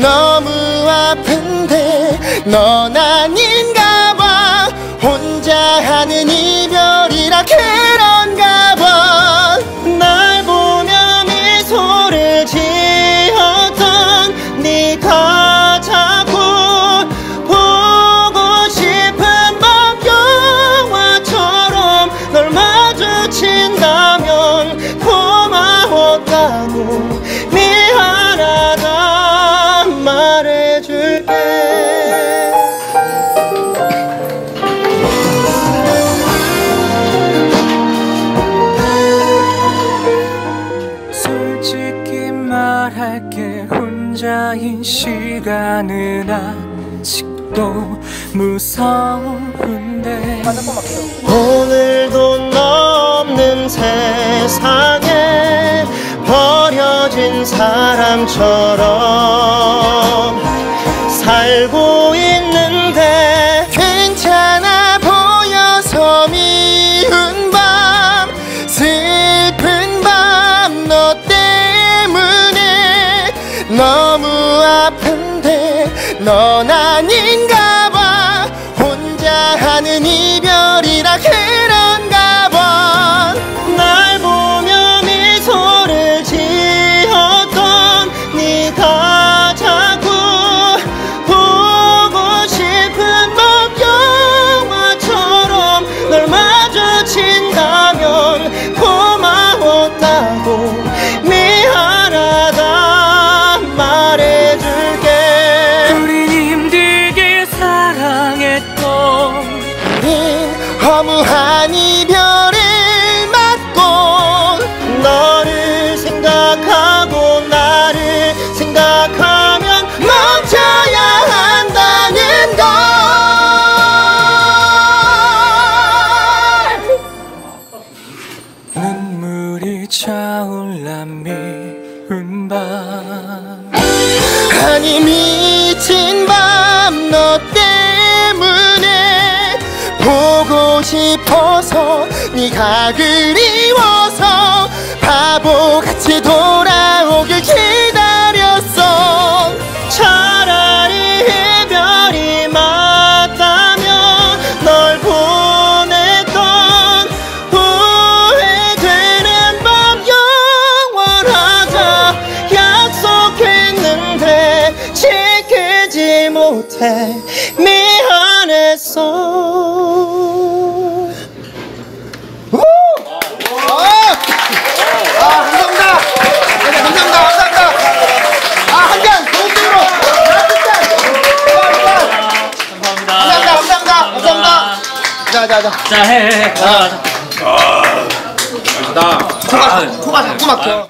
너무 아픈데 넌 아닌가 봐. 혼자 하는 이별이라 그 말할게. 혼자인 시간은 아직도 무서운데. 오늘도 넘는 세상에 버려진 사람처럼 살고 너무 아픈데 넌 아닌가 허무한 이별을 맞고 너를 생각하고 나를 생각하면 멈춰야 한다는 걸. 눈물이 차올라 미운 밤. 아니 미친 밤너 때 싶어서 네가 그리워서 바보같이 돌아오길 기다렸어. 차라리 이별이 맞다면 널 보냈던 후회되는 밤 영원하자. 약속했는데 지키지 못해 자, 자, 자. 자, 해, 해, 해. 가자, 가자. 코가, 코가 자꾸 막혀.